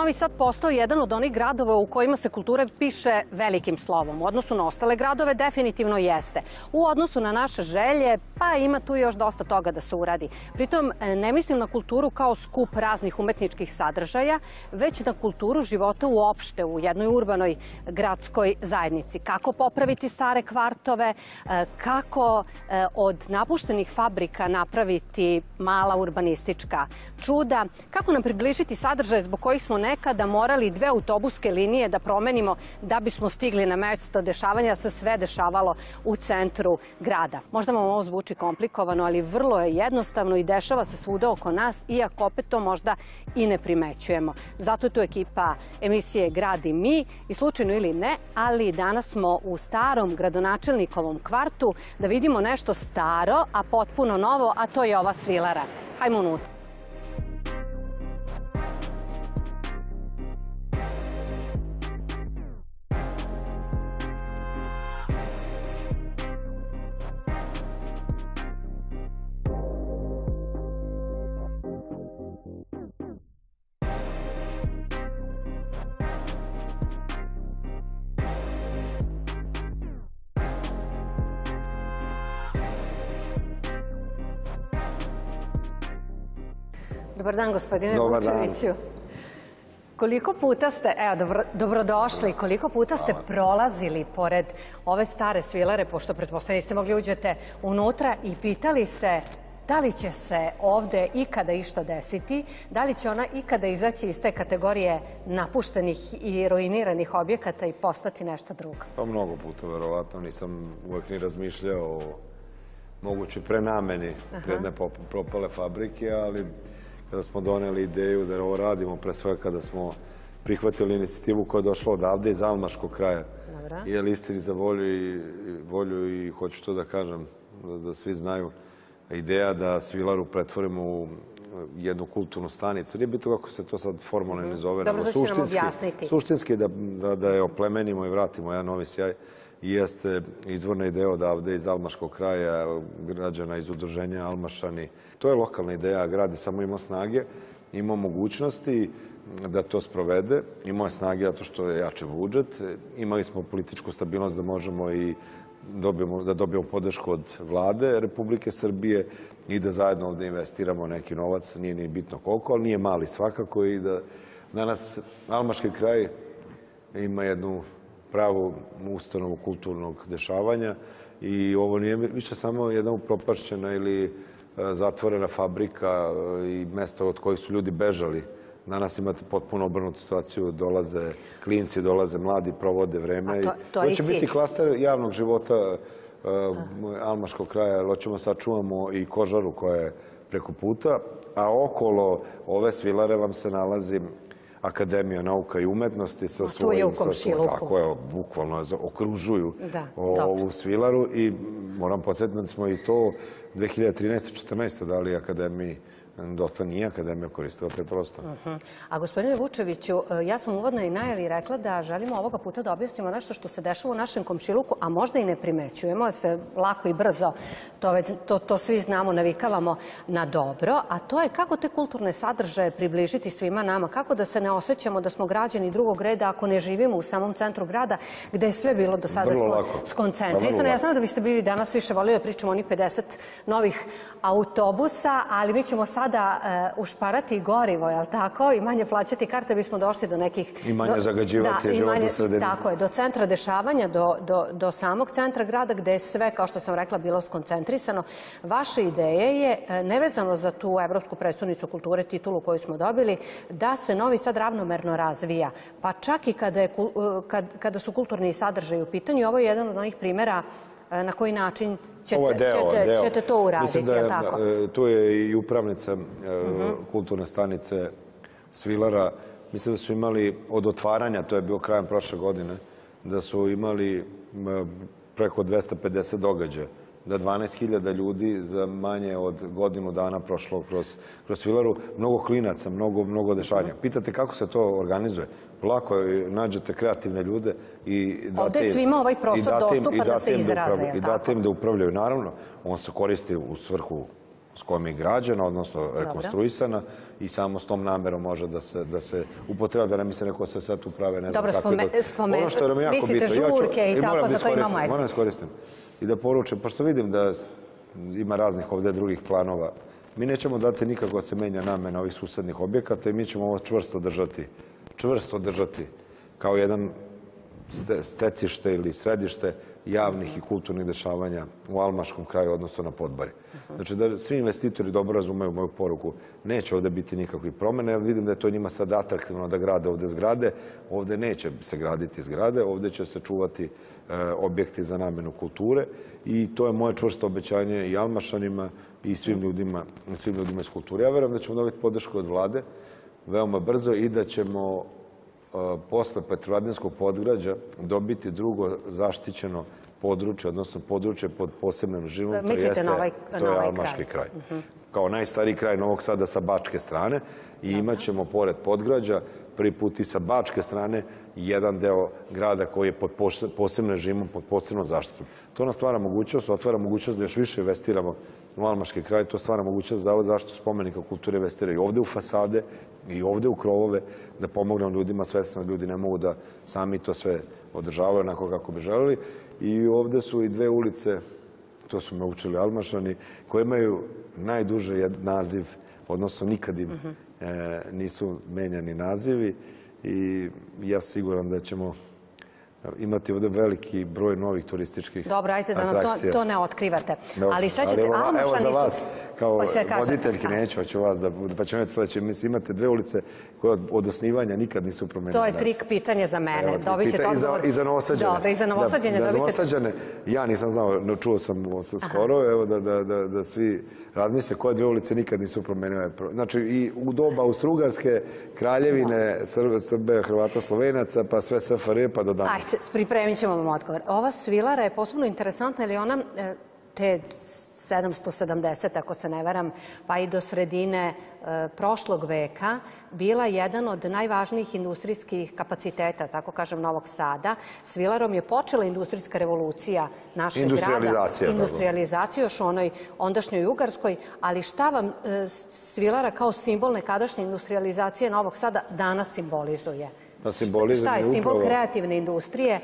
Novi Sad postao jedan od onih gradova u kojima se kultura piše velikim slovom? U odnosu na ostale gradove definitivno jeste. U odnosu na naše želje, pa ima tu još dosta toga da se uradi. Pritom ne mislim na kulturu kao skup raznih umetničkih sadržaja, već na kulturu života uopšte u jednoj urbanoj gradskoj zajednici. Kako popraviti stare kvartove, e, kako e, od napuštenih fabrika napraviti mala urbanistička čuda, kako nam približiti sadržaje zbog kojih smo nekada morali dve autobuske linije da promenimo da bismo stigli na mesto dešavanja, se sve dešavalo u centru grada. Možda vam ovo zvuči komplikovano, ali vrlo je jednostavno i dešava se svuda oko nas, iako opet to možda i ne primećujemo. Zato je tu ekipa emisije Gradi mi i slučajno ili ne, ali danas smo u starom gradonačelnikovom kvartu da vidimo nešto staro, a potpuno novo, a to je ova svilara. Hajmo unutra. Dobar dan, gospodine Dobar dan. Vučeviću. Koliko puta ste, evo, dobro, dobrodošli, koliko puta ste prolazili pored ove stare svilare, pošto pretpostavljate niste mogli uđete unutra i pitali se da li će se ovde ikada išta desiti, da li će ona ikada izaći iz te kategorije napuštenih i ruiniranih objekata i postati nešto drugo? Pa mnogo puta, verovatno. Nisam uvek ni razmišljao o mogućoj prenameni jedne pop- propale fabrike, ali kada smo doneli ideju da ovo radimo, pre svega kada smo prihvatili inicijativu koja je došla odavde iz Almaškog kraja. Dobra. I je istini za volju i, volju i hoću to da kažem, da, da svi znaju, ideja da Svilaru pretvorimo u jednu kulturnu stanicu. Nije bitno kako se to sad formalno ne zove. Dobro, nego to ćete nam objasniti. Suštinski da, da, da je oplemenimo i vratimo jedan novi sjaj jeste izvorna ideja odavde iz Almaškog kraja, građana iz udruženja Almašani. To je lokalna ideja, grad je samo imao snage, imao mogućnosti da to sprovede, imao je snage zato što je jači budžet, imali smo političku stabilnost da možemo i dobijemo, da dobijemo podršku od vlade Republike Srbije i da zajedno ovde investiramo neki novac, nije ni bitno koliko, ali nije mali svakako i da danas Almaški kraj ima jednu pravu ustanovu kulturnog dešavanja i ovo nije više samo jedna upropašćena ili e, zatvorena fabrika e, i mesto od kojih su ljudi bežali. Danas imate potpuno obrnutu situaciju, dolaze klinci, dolaze mladi, provode vreme. To- to i će biti cilj. klaster javnog života e, Almaškog kraja, hoćemo sačuvamo i kožaru koja je preko puta, a okolo ove svilare vam se nalazi Akademija nauka i umetnosti sa tu je svojim... u komšiluku. Tako je, bukvalno okružuju Da, ovu svilaru i moram podsjetiti da smo i to 2013-14 dali Akademiji dotle nije Akademija koristila taj prostor. A gospodine Vučeviću, e, ja sam uvodno i najavi rekla da želimo ovoga puta da objasnimo nešto što se dešava u našem komšiluku, a možda i ne primećujemo, se lako i brzo, to, već, to, to svi znamo, navikavamo na dobro, a to je kako te kulturne sadržaje približiti svima nama, kako da se ne osjećamo da smo građani drugog reda ako ne živimo u samom centru grada, gde je sve bilo do sada skoncentrisano. Ja lako. znam da biste bili danas više volili da pričamo o onih 50 novih autobusa, ali mi ćemo sada uh, ušparati gorivo, je li tako? I manje plaćati karte bismo došli do nekih... I manje do- zagađivati da, životnu sredinu. Tako je, do centra dešavanja, do, do, do samog centra grada gde je sve, kao što sam rekla, bilo skoncentrisano. Vaša ideja je, e, nevezano za tu Evropsku predstavnicu kulture, titulu koju smo dobili, da se Novi Sad ravnomerno razvija. Pa čak i kada, je, e, kad, kada su kulturni sadržaji u pitanju, ovo je jedan od onih primera e, na koji način ćete, deo, ćete, deo. ćete to uraditi, Mislim da je tako? Mhm. e, tu je i upravnica e, kulturne stanice Svilara. Mislim da su imali od otvaranja, to je bilo krajem prošle godine, da su imali preko 250 događaja da 12.000 ljudi za manje od godinu dana prošlo kroz, kroz Svilaru. Mnogo klinaca, mnogo, mnogo dešavanja. Pitate kako se to organizuje? Lako je, nađete kreativne ljude i date Ovde je im- svima ovaj prostor dostupan i da date se im izraze, je I date tako? im da upravljaju. Naravno, on se koristi u svrhu s kojom je građena, odnosno rekonstruisana i samo s tom namerom može da se, da se upotreba, da ne misle neko se sad tu prave, ne znam Dobro, spome- Ono što nam je jako mislite bitno, ja ću- žurke i e, tako, moram da za to imamo ekstra. Moram da iskoristim i da poručim, pošto vidim da ima raznih ovde drugih planova, mi nećemo dati nikako da se menja namena ovih susednih objekata i mi ćemo ovo čvrsto držati, čvrsto držati kao jedan ste- stecište ili središte javnih i kulturnih dešavanja u Almaškom kraju, odnosno na Podbari. Znači da svi investitori dobro razumeju moju poruku. Neće ovde biti nikakvih promene. Vidim da je to njima sad atraktivno da grade ovde zgrade. Ovde neće se graditi zgrade, ovde će se čuvati e, objekti za namenu kulture i to je moje čvrsto obećanje i Almašanima i svim ljudima, svim ljudima iz kulture. Ja verujem da ćemo dobiti podršku od vlade veoma brzo i da ćemo e, posle Petrovaradinskog podgrađa dobiti drugo zaštićeno područje, odnosno područje pod posebnim režimom. Da, to jeste- na ovaj- to je ovaj Almaški kraj. kraj. Kao najstariji kraj Novog Sada sa Bačke strane i imaćemo pored Podgrađa prvi put i sa Bačke strane jedan deo grada koji je pod pos- posebnim režimom, pod posebnom zaštitom. To nam stvara mogućnost, otvara mogućnost da još više investiramo u Almaški kraj, to stvara mogućnost da ovo zaštitu spomenika kulture investiraju i ovde u fasade i ovde u krovove, da pomognemo ljudima, svesno ljudi ne mogu da sami to sve održavaju onako kako bi želeli. I ovde su i dve ulice to su me učili Almašani, koji imaju najduže naziv, odnosno nikad im e, nisu menjani nazivi i ja siguran da ćemo imati ovde veliki broj novih turističkih Dobro, ajde da nam to, to ne otkrivate. Dobro, Ali šta ćete, evo, za vas, kao da voditeljki, neću, hoću vas da, pa ćemo imati sledeće, mislim, imate dve ulice koje od, od osnivanja nikad nisu promenili. To je trik pitanje za mene. Dobit ćete za- odgovor. I za novosađane. Dobro, i za novosađane Da, da, za dobit ćete... novosađane, ja nisam znao, no, čuo sam skoro, evo da, da, da, da svi razmisle koje dve ulice nikad nisu promenile. Znači i u doba Austrougarske, Kraljevine, Srbe, Srbe, Hrvata, Slovenaca, pa sve SFRJ, pa do danas. Pripremit ćemo vam odgovor. Ova svilara je posebno interesantna, jer je ona e, te 770, ako se ne veram, pa i do sredine e, prošlog veka, bila jedan od najvažnijih industrijskih kapaciteta, tako kažem, Novog Sada. Svilarom je počela industrijska revolucija našeg grada. Da, da. Industrijalizacija još onoj ondašnjoj Ugarskoj, ali šta vam e, Svilara kao simbol nekadašnje industrijalizacije Novog Sada danas simbolizuje? Pa Šta je simbol upravo- kreativne industrije?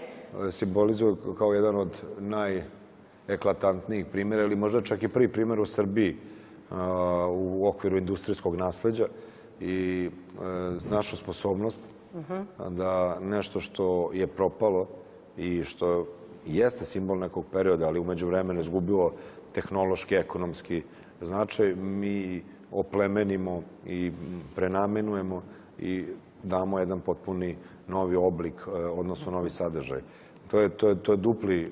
simbolizuje kao jedan od najeklatantnijih primjera ili možda čak i prvi primjer u Srbiji u okviru industrijskog nasleđa i e, našu sposobnost da nešto što je propalo i što jeste simbol nekog perioda, ali umeđu vremenu izgubilo tehnološki, ekonomski značaj, mi oplemenimo i prenamenujemo i damo jedan potpuni novi oblik, e, odnosno novi sadržaj. To je, to je, to je dupli e,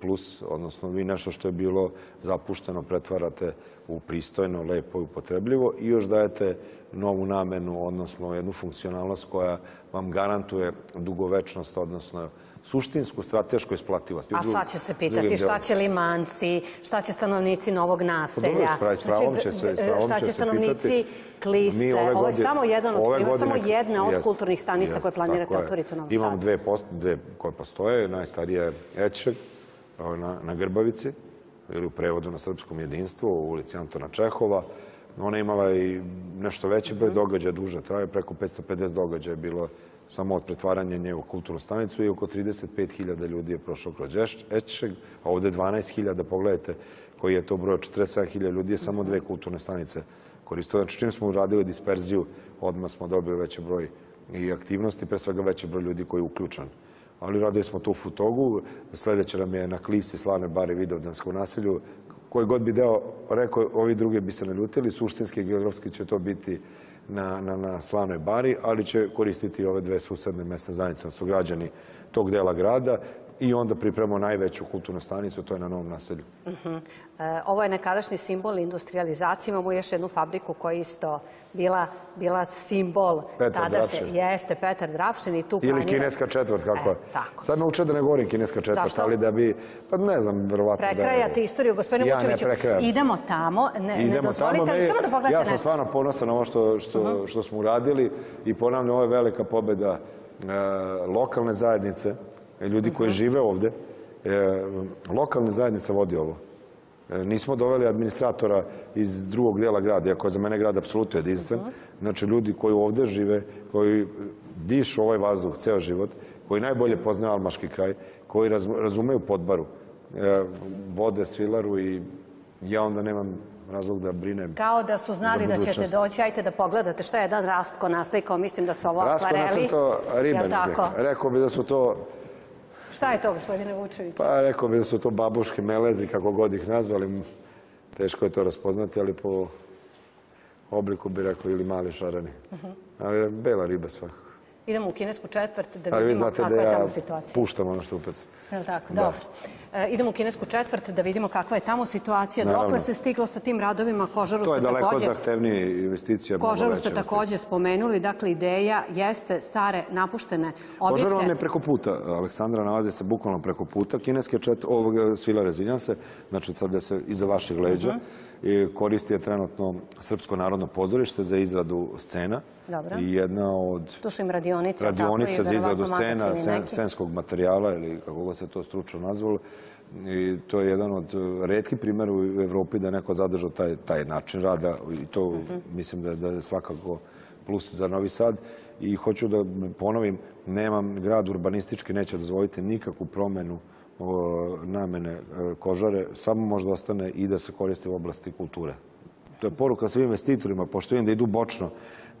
plus, odnosno vi nešto što je bilo zapušteno pretvarate u pristojno, lepo i upotrebljivo i još dajete novu namenu, odnosno jednu funkcionalnost koja vam garantuje dugovečnost, odnosno suštinsku, stratešku isplativost. A sad će se pitati šta će limanci, šta će stanovnici Novog naselja, Pa dobro, s šta će šta se stanovnici. Klise. Ovo je godine- samo jedan od primjera, samo jedna od kulturnih stanica koje planirate otvoriti u Novom Imamo Sadu. dve, post, dve koje postoje. Najstarija je Ečeg na, na Grbavici, ili u prevodu na srpskom jedinstvu, u ulici Antona Čehova. Ona je imala i nešto veći Mhm. broj događaja, duže traje, preko 550 događaja je bilo samo od pretvaranja nje u kulturnu stanicu i oko 35.000 ljudi je prošlo kroz Ečeg, a ovde 12.000, pogledajte koji je to broj, 47.000 ljudi je samo dve kulturne stanice koristilo. Znači, čim smo uradili disperziju, odmah smo dobili veći broj i aktivnosti, pre svega veći broj ljudi koji je uključen. Ali radili smo to u Futogu, sledeće nam je na Klisi, Slavne bare, Vidovdanskom naselju. Koji god bi deo rekao, ovi drugi bi se naljutili, suštinski i geografski će to biti na, na, na Slavnoj bari, ali će koristiti ove dve susedne mesne zajednice, odnosno građani tog dela grada i onda pripremamo najveću kulturnu stanicu, to je na Novom naselju. E, Ovo je nekadašnji simbol industrializacije. Imamo još jednu fabriku koja je isto bila, bila simbol Petar tadašnje. Drapšin. Jeste, Petar Drapšin i tu Ili planira- kineska četvrt, kako je. E, tako. Sad me uče da ne govorim kineska četvrt, Zašto? ali da bi, pa ne znam, verovatno da... Prekrajate istoriju, gospodine Ja ne Vučeviću. prekrajam. Idemo tamo. Ne, ne Idemo dozvolite, tamo, ali samo da pogledate. ja sam stvarno ponosan na ovo što, što, Mhm. što smo uradili i ponavljam, ovo je velika pobeda e, lokalne zajednice, ljudi koji Mhm. žive ovde. E, lokalna zajednica vodi ovo. E, Nismo doveli administratora iz drugog dela grada, iako je za mene grad apsolutno jedinstven. Znači, ljudi koji ovde žive, koji dišu ovaj vazduh ceo život, koji najbolje poznaju Almaški kraj, koji raz, razumeju podbaru, e, vode svilaru i ja onda nemam razlog da brinem. Kao da su znali da ćete doći, ajte da pogledate šta je jedan Rastko naslikao, mislim da su ovo akvareli. nacrtao Jel ribenik. tako? Rekao bi da su to Šta je to, gospodine Vučević? Pa rekao bi da su to babuške melezi, kako god ih nazvali. Teško je to raspoznati, ali po obliku bi rekao ili mali šarani. Mhm. Ali je bela riba svakako. Idemo u kinesku četvrt da Ali vi vidimo znate kakva da je ja tamo situacija. puštam ono što upecam. Je li tako? Da. Dobro. E, idemo u kinesku četvrt da vidimo kakva je tamo situacija. Dokle se stiglo sa tim radovima? Kožaru To je daleko zahtevnije investicija. Kožaru ste takođe spomenuli, dakle ideja jeste stare napuštene objekte. Kožar vam je preko puta. Aleksandra nalazi se bukvalno preko puta. Kineske čet... ovog svilare, izvinjam se, znači sad se iza vaših leđa. Mhm. I koristi je trenutno Srpsko narodno pozorište za izradu scena. Dobro. I jedna od Tu su im radionice, radionice tako, za izradu scena, scenskog materijala ili kako god se to stručno nazvalo. I to je jedan od retkih primjera u Evropi da je neko zadržao taj, taj način rada i to Mhm. mislim da, je- da je svakako plus za Novi Sad. I hoću da ponovim, nemam, grad urbanistički neće dozvoliti nikakvu promenu namene e, kožare, samo možda ostane i da se koristi u oblasti kulture. To je poruka svim investitorima, pošto vidim da idu bočno,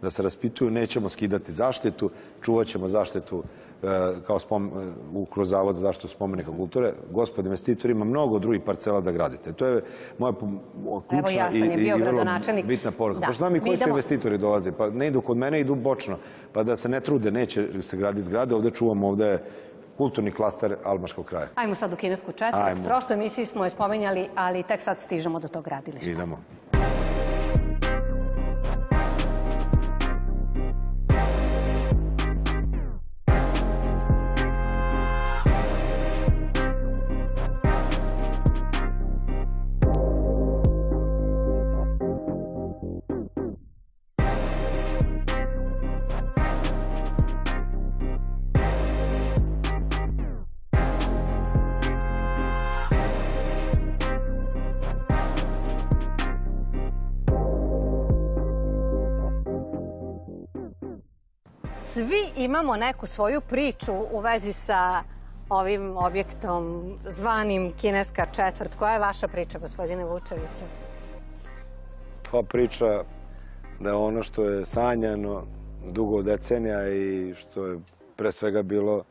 da se raspituju, nećemo skidati zaštitu, čuvat ćemo zaštitu e, kao spom, e, kroz Zavod za zaštitu spomenika kulture. Gospod investitor ima mnogo drugih parcela da gradite. To je moja ključna i, vrlo bitna poruka. Da. Pošto znam i koji su investitori dolaze, pa ne idu kod mene, idu bočno. Pa da se ne trude, neće se graditi zgrade, ovde čuvamo, ovde je kulturni klaster Almaškog kraja. Ajmo sad u kinesku četvrt. Ajmo. Prošle emisiji smo je spomenjali, ali tek sad stižemo do tog gradilišta. Idemo. Imamo neku svoju priču u vezi sa ovim objektom zvanim Kineska četvrt. Koja je vaša priča, gospodine Vučeviću? Pa priča da je ono što je sanjano dugo decenija i što je pre svega bilo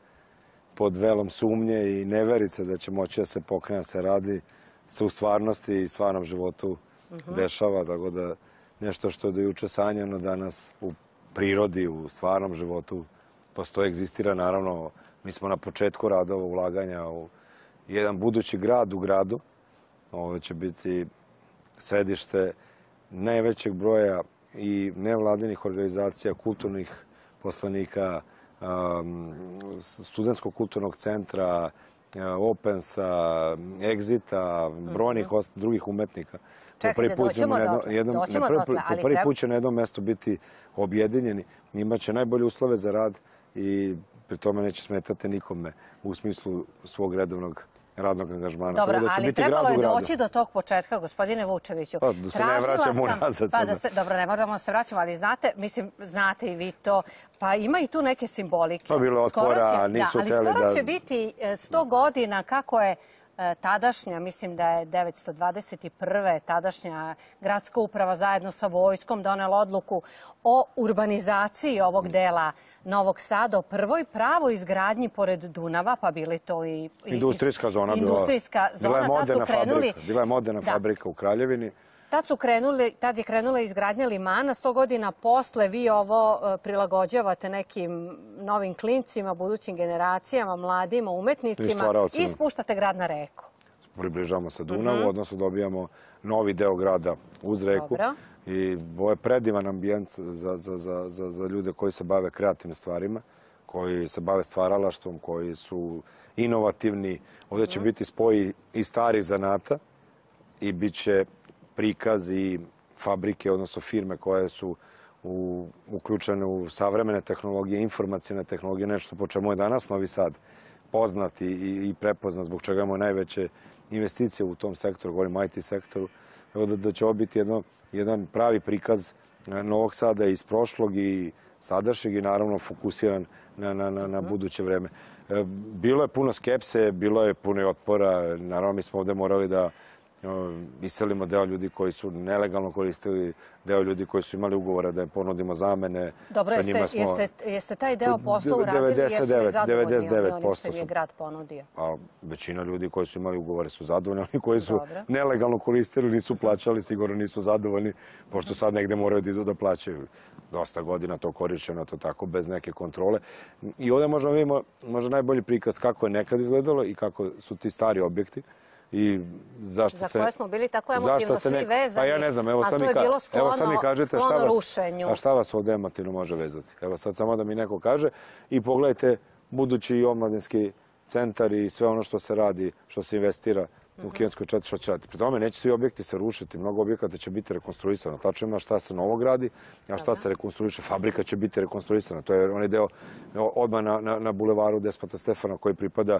pod velom sumnje i neverice da će moći da se pokrene, da se radi, se u stvarnosti i stvarnom životu dešava, tako da nešto što je do juče sanjano danas u prirodi, u stvarnom životu postoje, egzistira. Naravno, mi smo na početku radova ulaganja u jedan budući grad u gradu. Ovo će biti sedište najvećeg broja i nevladinih organizacija, kulturnih poslanika, um, studentskog kulturnog centra, uh, Opensa, Exita, brojnih ost- drugih umetnika. Čekajte, prvi put ćemo doćemo na jedno- dotle, jednom- doćemo na prvi, dotle, po prvi put će na jednom mestu biti objedinjeni. Imaće najbolje uslove za rad i pri tome neće smetati nikome u smislu svog redovnog radnog angažmana. Dobro, da ali trebalo je doći do tog početka, gospodine Vučeviću. Pa, da se ne vraćamo unazad Pa da se, dobro, ne moramo da se vraćamo, ali znate, mislim, znate i vi to, pa ima i tu neke simbolike. Pa bilo je Skoro otpora, će- a nisu da, ali hteli skoro da- će biti e, 100 godina kako je e, tadašnja, mislim da je 921. tadašnja gradska uprava zajedno sa vojskom donela odluku o urbanizaciji ovog dela Novog Sada, o prvoj pravoj izgradnji pored Dunava, pa bili to i... Industrijska zona. Industrijska zona, Bila je moderna krenuli... fabrika. Bila je moderna Da. fabrika u Kraljevini. Tad, su krenuli, tad je krenula izgradnja limana, sto godina posle vi ovo e, prilagođavate nekim novim klincima, budućim generacijama, mladima, umetnicima i spuštate grad na reku. Približavamo se Dunavu, odnosno dobijamo novi deo grada uz reku. Mhm. Dobro. I ovo je predivan ambijent za, za, za, za, ljude koji se bave kreativnim stvarima, koji se bave stvaralaštvom, koji su inovativni. Ovde Mhm. će biti spoj i starih zanata i bit će prikaz i fabrike, odnosno firme koje su u, uključene u savremene tehnologije, informacijne tehnologije, nešto po čemu je danas Novi Sad poznat i, i, prepoznat, zbog čega imamo najveće investicije u tom sektoru, govorim IT sektoru, evo da, da će ovo biti jedno, jedan pravi prikaz e, Novog Sada iz prošlog i sadašnjeg i naravno fokusiran na, na, na, na buduće vreme. E, Bilo je puno skepse, bilo je puno otpora. Naravno, mi smo ovde morali da iselimo deo ljudi koji su nelegalno koristili, deo ljudi koji su imali ugovore da je ponudimo zamene. Dobro, jeste, njima smo- jeste, jeste taj deo posla uradili, jesu li 99, zadovoljni onim 99% što im je grad ponudio? A većina ljudi koji su imali ugovore su zadovoljni, oni koji su nelegalno koristili, nisu plaćali, sigurno nisu zadovoljni, pošto sad negde moraju da idu da plaćaju. Dosta godina to korišćeno, to tako, bez neke kontrole. I ovde možemo vidimo možda najbolji prikaz kako je nekad izgledalo i kako su ti stari objekti i zašto Za se... koje smo bili tako emotivno svi ne- vezani, Pa ja ne znam, evo a to je bilo evo sad mi sklono- kažete šta vas, rušenju. a šta vas ovde emotivno može vezati? Evo sad samo da mi neko kaže i pogledajte budući i omladinski centar i sve ono što se radi, što se investira u Mhm. Kijenskoj četiri, što će raditi. Pri tome neće svi objekti se rušiti, mnogo objekata će biti rekonstruisano. Tačno ima šta se novo gradi, a šta se rekonstruiše. Fabrika će biti rekonstruisana. To je onaj deo odmah na, na, na bulevaru Despota Stefana koji pripada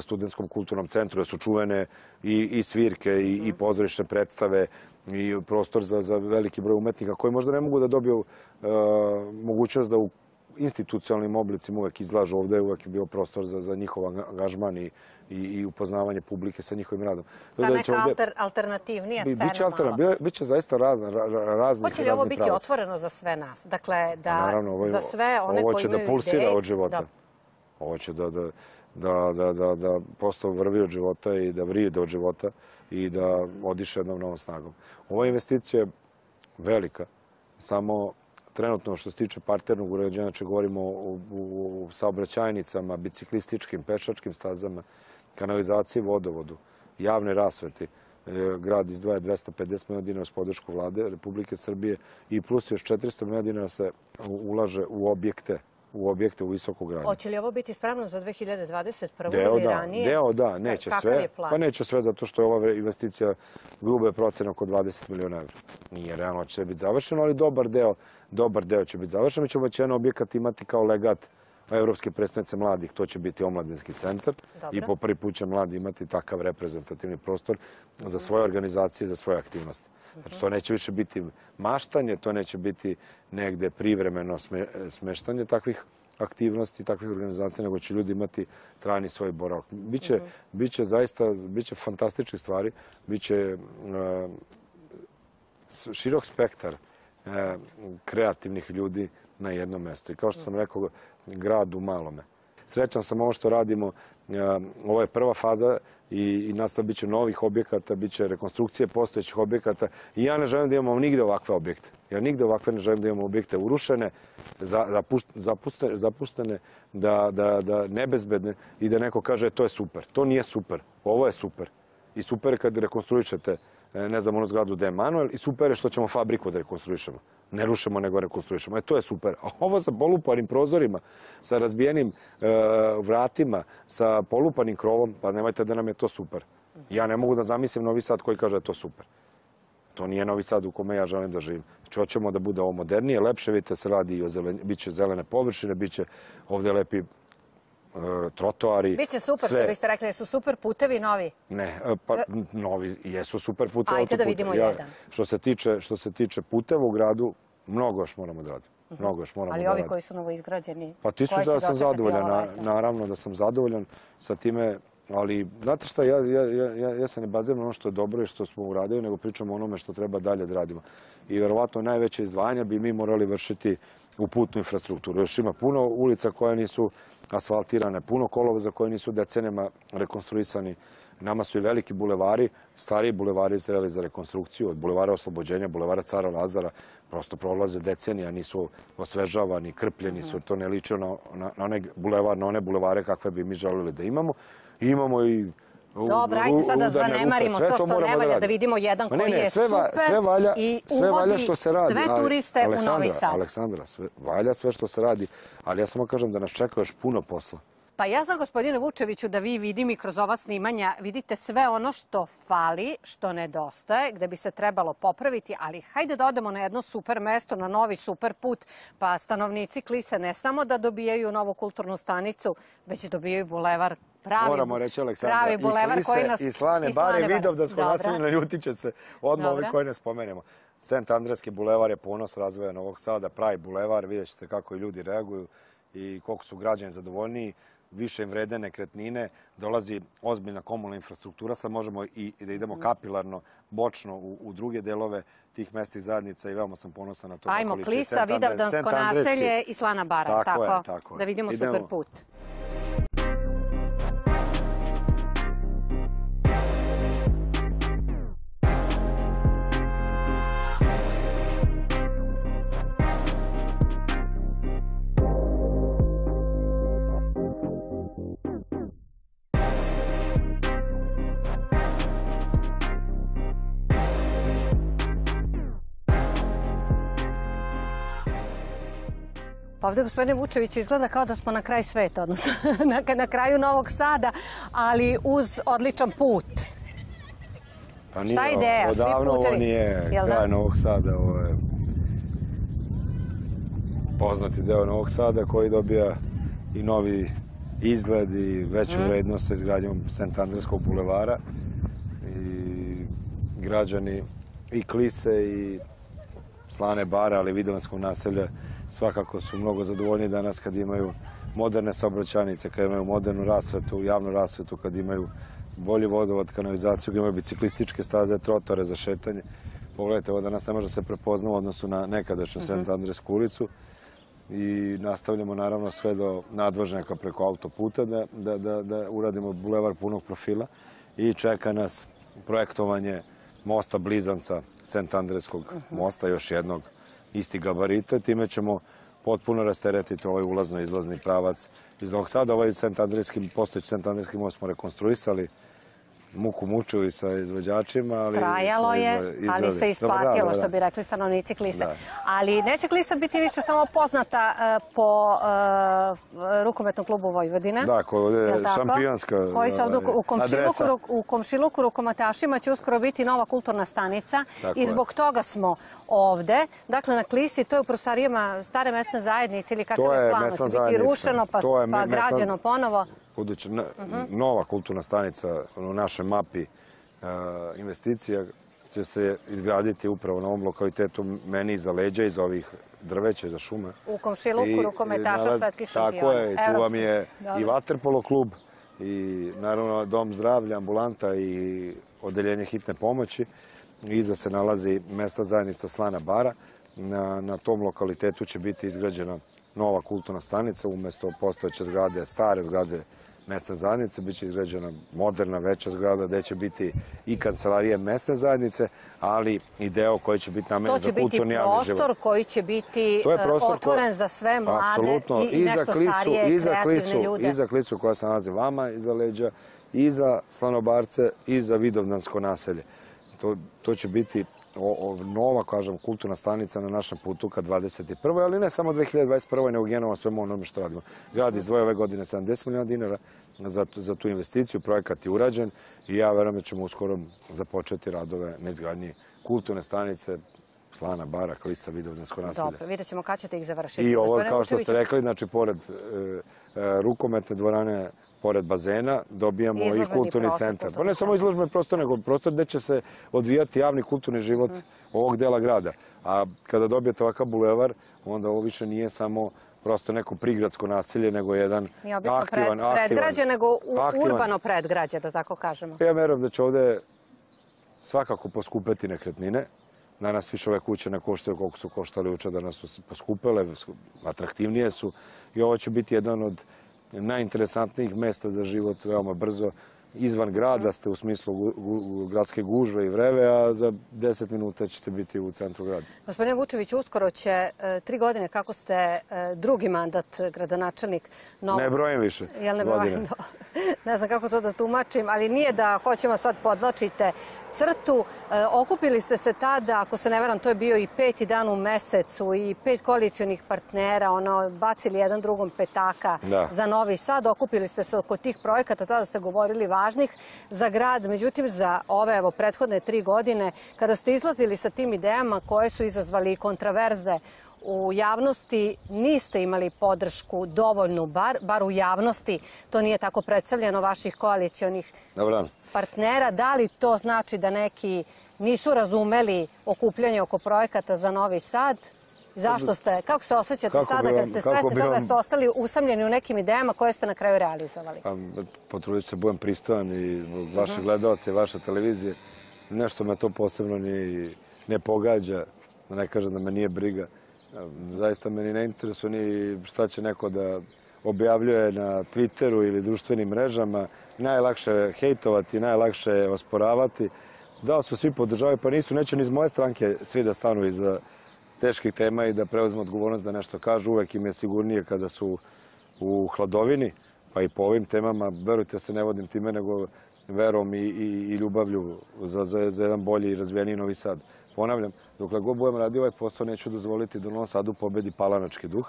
studentskom kulturnom centru, da su čuvene i, i svirke i, i pozorišne predstave i prostor za, za veliki broj umetnika koji možda ne mogu da dobiju e, mogućnost da u institucionalnim oblicima uvek izlažu ovde, uvek je bio prostor za, za njihov anga- angažman i, i, i upoznavanje publike sa njihovim radom. Ta da neka ovde- alter, alternativnija scena biće malo. alternativno, biće zaista razna, ra, ra- raznih Hoće li ovo biti pravaca. otvoreno za sve nas? Dakle, da Pa naravno, ovo, za sve one ovo koji će da imaju pulsira ideje... od života. Da. Ovo će da, da, da, da, da, da prosto vrvi od života i da vrije od života i da odiše jednom novom snagom. Ova investicija je velika, samo trenutno što se tiče parternog uređenja, znači govorimo o, saobraćajnicama, biciklističkim, pešačkim stazama, kanalizaciji, vodovodu, javne rasveti. E, grad izdvaja 250 miliona dinara s podršku vlade Republike Srbije i plus još 400 miliona dinara se ulaže u objekte u objekte u visokog grada. Hoće li ovo biti spremno za 2021. Deo ili da, ranije? deo da, neće Kakav sve. Pa neće sve zato što je ova investicija grube procena oko 20 miliona evra. Nije realno će sve biti završeno, ali dobar deo, dobar deo će biti završen. Mi ćemo već jedan objekat imati kao legat Evropske predstavnice mladih, to će biti omladinski centar i po prvi put će mladi imati takav reprezentativni prostor za svoje organizacije, za svoje aktivnosti. Znači, to neće više biti maštanje, to neće biti negde privremeno sme, smeštanje takvih aktivnosti, takvih organizacija, nego će ljudi imati trajni svoj boravak. Biće, biće zaista, biće fantastičnih stvari, biće s- širok spektar e, kreativnih ljudi na jednom mestu. I kao što sam rekao, grad u malome. Srećan sam ovo što radimo. e, Ovo je prva faza i, nastav biće novih objekata, biće rekonstrukcije postojećih objekata. I ja ne želim da imamo nigde ovakve objekte. Ja nigde ovakve ne želim da imamo objekte urušene, za, zapušt- zapuštene, da, da, da nebezbedne i da neko kaže "E, to je super. To nije super. Ovo je super. I super je kad rekonstruišete ne znam, onu zgradu gde je Manuel i super je što ćemo fabriku da rekonstruišemo. Ne rušimo, nego rekonstruišemo. E, to je super. A ovo sa polupanim prozorima, sa razbijenim e, vratima, sa polupanim krovom, pa nemojte da nam je to super. Ja ne mogu da zamislim Novi Sad koji kaže da je to super. To nije Novi Sad u kome ja želim da živim. Znači, hoćemo da bude ovo modernije, lepše, vidite se radi i o zelen, bit će zelene površine, bit će ovde lepi e, trotoari. Biće super, sve. što biste rekli, su super putevi novi. Ne, e, pa novi jesu super putevi. Ajde da vidimo ja, jedan. Što se tiče što se tiče puteva u gradu, mnogo još moramo da radimo. Mnogo još moramo Ali da ovi radimo. koji su novoizgrađeni, Pa ti su da sam zadovoljan, na, naravno da sam zadovoljan sa time, ali znate šta, ja, ja, ja, ja- ja se ne baziram na ono što je dobro i što smo uradili, nego pričamo o onome što treba dalje da radimo. I verovatno najveće izdvajanja bi mi morali vršiti u putnu infrastrukturu. Još ima puno ulica koje nisu asfaltirane, puno kolova za koje nisu decenijama rekonstruisani. Nama su i veliki bulevari, stariji bulevari izgledali za rekonstrukciju, od bulevara Oslobođenja, bulevara Cara Lazara, prosto prolaze decenija, nisu osvežavani, krpljeni su, to ne liče na, one na one bulevare kakve bi mi želeli da imamo. Imamo i u- ajde sad da rupe, zanemarimo to što ne valja, da vidimo jedan koji je super i uvodi sve turiste u Novi Sad. Aleksandra, sve, valja sve što se radi, ali ja samo kažem da nas čeka još puno posla. Pa ja znam, gospodine Vučeviću, da vi vidim i kroz ova snimanja vidite sve ono što fali, što nedostaje, gde bi se trebalo popraviti, ali hajde da odemo na jedno super mesto, na novi super put, pa stanovnici Klise ne samo da dobijaju novu kulturnu stanicu, već dobijaju bulevar pravi, Moramo reći, Aleksandra, pravi bulevar i Klise, koji nas... i Slane, i bare Slane Vidovdansko Dobro. naselje, naljutit će se odmah ovi koji ne spomenemo. Sent Andreski bulevar je ponos razvoja Novog Sada, pravi bulevar, vidjet ćete kako i ljudi reaguju i koliko su građani zadovoljniji, više vrede nekretnine, dolazi ozbiljna komunalna infrastruktura, sad možemo i i da Mhm. idemo kapilarno, bočno u, u druge delove tih mestnih zajednica i veoma sam ponosan na to. Ajmo, Klisa, Andreski. naselje i Slana Bara, Tako tako? je, tako je. Da vidimo Idemo. super put. Pa ovde, gospodine Vučeviću, izgleda kao da smo na kraj sveta, odnosno na, na kraju Novog Sada, ali uz odličan put. Pa Šta je ideja? Svi Odavno ovo putevi. nije da? kraj Novog Sada, ovo je poznati deo Novog Sada koji dobija i novi izgled i veću Mhm. vrednost sa izgradnjom Sent Andreskog bulevara i građani i Klise i Slane Bara, ali Vidovanskog naselja svakako su mnogo zadovoljni danas kad imaju moderne saobraćajnice, kad imaju modernu rasvetu, javnu rasvetu, kad imaju bolji vodovod, kanalizaciju, kad imaju biciklističke staze, trotore za šetanje. Pogledajte, ovo danas ne može da se prepozna u odnosu na nekadašnju Sent Andresku ulicu. I nastavljamo naravno sve do nadvožnjaka preko autoputa da, da, da, da uradimo bulevar punog profila. I čeka nas projektovanje mosta Blizanca Sent Andreskog mosta, još jednog isti gabarita. Time ćemo potpuno rasteretiti ovaj ulazno-izlazni pravac iz Novog Sada. Ovaj Sent Andreski, postojeći Sent Andreski most smo rekonstruisali, muku mučili sa izvođačima, ali... Trajalo je, ali se isplatilo, dobar što dan. bi rekli stanovnici Klise. Da. Ali neće Klisa biti više samo poznata e, po e, rukometnom klubu Vojvodine. Da, koja je šampionska Koji se ovde u- komšiluku, u komšiluku rukometašima će uskoro biti nova kulturna stanica Tako i je. zbog toga smo ovde. Dakle, na Klisi, to je u prostorijama stare mesne zajednice ili kakav To je je plan? Će biti rušeno pa, je pa građeno ponovo. Budući n- Mhm. nova kulturna stanica u našoj mapi e, investicija će se izgraditi upravo na ovom lokalitetu meni iza leđa, iz ovih drveća, iza šume. U komšiluku rukometaša svetskih šampiona. Tako je, tu vam je i vaterpolo klub i naravno dom zdravlja, ambulanta i odeljenje hitne pomoći. Iza se nalazi mesta zajednica Slana Bara. Na, na tom lokalitetu će biti izgrađena nova kulturna stanica umesto postojeće zgrade, stare zgrade mesne zajednice, biće izgrađena moderna, veća zgrada gde će biti i kancelarije mesne zajednice, ali i deo koji će biti To namenjen će za biti kulturni javni život. prostor koji će biti To e, prostor ko- otvoren za sve mlade i, i nešto klisu, starije, i za kreativne klisu, ljude. I za klisu koja se nalazi vama iza leđa, i za slanobarce, i za vidovdansko naselje. To, to će biti o, o, nova, kažem, kulturna stanica na našem putu ka 21. Ali ne samo 2021. nego generalno svemu onome što radimo. Grad izdvoje ove godine 70 miliona dinara za, tu- za tu investiciju, projekat je urađen i ja verujem da ćemo uskoro započeti radove na izgradnji kulturne stanice Slana, Bara, Klisa, Vidovdansko naselje. Dobro, vidjet ćemo kada ćete ih završiti. I ovo, kao što ste rekli, znači, pored e, e, rukometne dvorane, pored bazena, dobijamo i kulturni prostor, centar. Pa ne samo izložbeni prostor, nego prostor gde će se odvijati javni kulturni život Mhm. ovog dela grada. A kada dobijete ovakav bulevar, onda ovo više nije samo prosto neko prigradsko naselje, nego jedan Nije obično pred, aktivan, aktivan, predgrađe, nego u, aktivan. urbano predgrađe, da tako kažemo. Ja verujem da će ovde svakako poskupeti nekretnine. Danas više ove kuće ne koštaju koliko su koštali uče, danas su poskupele, atraktivnije su i ovo će biti jedan od najinteresantnijih mesta za život veoma brzo izvan grada ste u smislu gu- gu- gradske gužve i vreve, a za 10 minuta ćete biti u centru grada. Gospodine Vučević, uskoro će e, tri godine kako ste e, drugi mandat gradonačelnik Novog Ne brojim više Jel ne godine. brojim? ne znam kako to da tumačim, ali nije da hoćemo sad podlačite crtu. E, okupili ste se tada, ako se ne veram, to je bio i peti dan u mesecu i pet koalicijonih partnera, ono, bacili jedan drugom petaka Da. za Novi Sad. Okupili ste se oko tih projekata, tada ste govorili važnih za grad. Međutim, za ove evo, prethodne tri godine, kada ste izlazili sa tim idejama koje su izazvali kontraverze u javnosti niste imali podršku dovoljnu, bar, bar u javnosti, to nije tako predstavljeno vaših koalicijonih Dobar partnera. Da li to znači da neki nisu razumeli okupljanje oko projekata za Novi Sad? Zašto ste, kako se osjećate Kako sada kad ste svesni toga da ste ostali usamljeni u nekim idejama koje ste na kraju realizovali? Pa, potrudit ću se budem pristojan i vaše gledalce, vaše televizije. Nešto me to posebno ni, ne pogađa, da ne kažem da me nije briga. Zaista me ni ne interesuje ni šta će neko da objavljuje na Twitteru ili društvenim mrežama. Najlakše je hejtovati, najlakše je osporavati. Da su svi podržavaju, pa nisu, neće ni iz moje stranke svi da stanu iza teških tema i da preuzmu odgovornost da nešto kažu. Uvek im je sigurnije kada su u hladovini, pa i po ovim temama, verujte se, ne vodim time, nego verom i, i, i ljubavlju za, za, za jedan bolji i razvijeniji Novi Sad. Ponavljam, dokle god budem radio ovaj posao, neću dozvoliti da u Novom Sadu pobedi palanački duh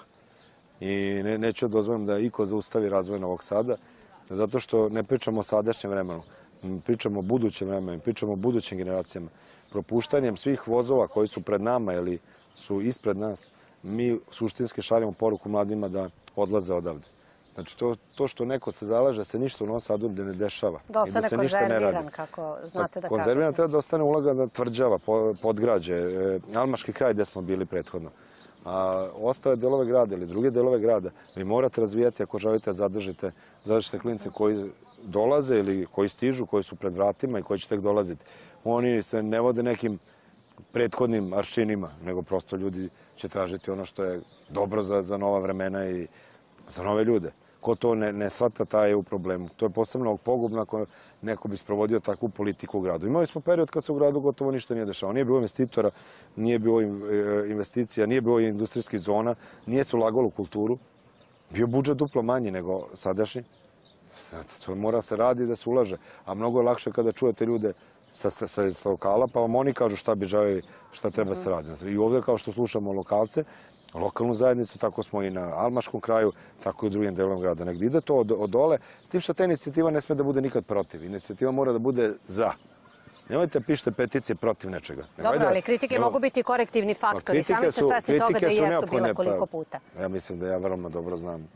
i ne, neću da dozvolim da iko zaustavi razvoj Novog Sada, zato što ne pričamo o sadašnjem vremenu, pričamo o budućem vremenu, pričamo o budućim generacijama. Propuštanjem svih vozova koji su pred nama ili su ispred nas, mi suštinski šaljemo poruku mladima da odlaze odavde. Znači, to, to što neko se zalaže, se ništa u Novom Sadu ne dešava. Da da se ostane ne radi. konzerviran, kako znate da Konzerviran kažete. treba da ostane ulagana tvrđava, po- podgrađe, e, Almaški kraj gde smo bili prethodno. A ostale delove grada ili druge delove grada vi morate razvijati ako želite da zadržite, zadržite klince koji dolaze ili koji stižu, koji su pred vratima i koji će tek dolaziti. Oni se ne vode nekim prethodnim aršinima, nego prosto ljudi će tražiti ono što je dobro za, za nova vremena i za nove ljude. Ko to ne, ne shvata, taj je u problemu. To je posebno pogubno ako neko bi sprovodio takvu politiku u gradu. Imali smo period kad se u gradu gotovo ništa nije dešavalo. Nije bilo investitora, nije bilo e, investicija, nije bilo industrijskih zona, nije se ulagalo u kulturu. Bio budžet duplo manji nego sadašnji. Znate, to mora se radi da se ulaže. A mnogo je lakše kada čujete ljude sa, sa, sa, lokala, pa vam oni kažu šta bi želeli, šta treba se radi. Znate, I ovde kao što slušamo lokalce, lokalnu zajednicu, tako smo i na Almaškom kraju, tako i u drugim delovima grada. Negdje ide to od, od dole, s tim što ta inicijativa ne sme da bude nikad protiv. Inicijativa mora da bude za. Nemojte pišite peticije protiv nečega. Nemoj Dobro, ali kritike mogu biti korektivni pa faktori. Sami ste svesni toga da su jesu neophodne, bilo koliko pa- puta. Ja mislim da ja veoma dobro znam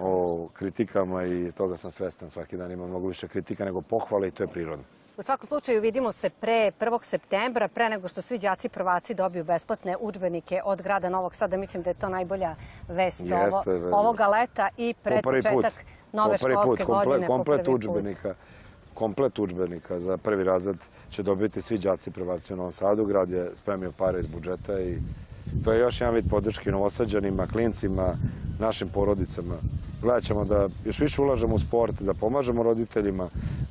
o kritikama i toga sam svestan. Svaki dan ima mnogo više kritika nego pohvale i to je prirodno. U svakom slučaju vidimo se pre 1. septembra, pre nego što svi đaci prvaci dobiju besplatne udžbenike od grada Novog Sada. Mislim da je to najbolja vest Jeste, ovo, ve- ovoga leta i pred početak nove školske put, godine. komplet udžbenika. Komplet udžbenika za prvi razred će dobiti svi đaci prvaci u Novom Sadu. Grad je spremio pare iz budžeta i to je još jedan vid podrške novosađanima, klincima, našim porodicama. Gledat ćemo da još više ulažemo u sport, da pomažemo roditeljima,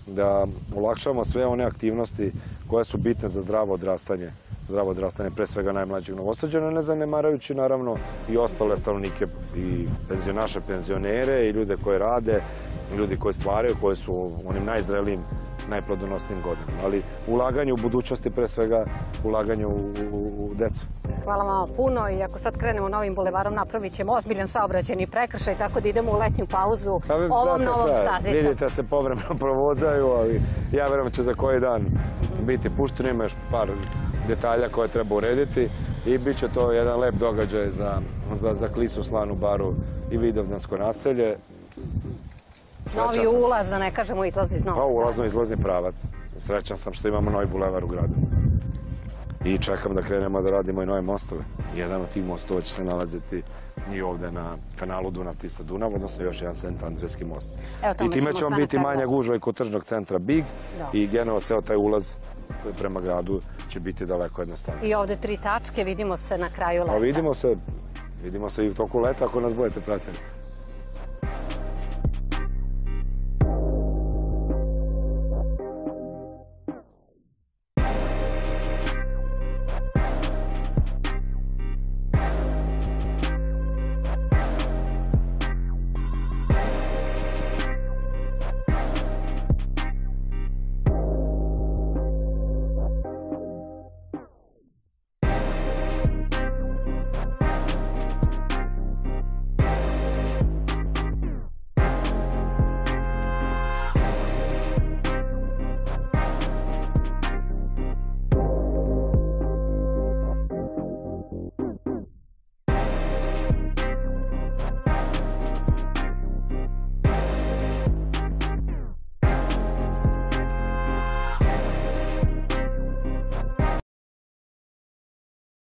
da olakšamo sve one aktivnosti koje su bitne za zdravo odrastanje zdravo odrastanje, pre svega najmlađeg novosađana, ne zanemarajući naravno i ostale stanovnike i penzionaše, penzionere i ljude koje rade, ljudi koji stvaraju, koji su u onim najzrelijim, najplodonosnim godinama. Ali ulaganje u budućnosti, pre svega ulaganje u, u decu. Hvala vam puno i ako sad krenemo novim bulevarom napravit ćemo ozbiljan saobraćeni prekršaj, tako da idemo u letnju pauzu Pa ovom novom stazicom. Vidite se povremeno provozaju, ali ja verujem da će za koji dan biti pušteno. Ima još par detalja koje treba urediti i bit će to jedan lep događaj za, za, za Klisu, Slanu, Baru i Vidovdansko naselje. Novi sam. ulaz, da ne kažemo izlaz iz Pa Novog Sada. ulazno izlazni pravac. Srećan sam što imamo novi bulevar u gradu. I čekam da krenemo da radimo i nove mostove. Jedan od tih mostova će se nalaziti i ovde na kanalu Dunav Tista Dunav, odnosno još jedan Sent Andrijski most. Evo, I time će vam biti manja gužva i kod tržnog centra Big Da. i generalno ceo taj ulaz prema gradu će biti daleko jednostavniji. I ovde tri tačke, vidimo se na kraju leta. Pa vidimo se, vidimo se i u toku leta ako nas budete pratili.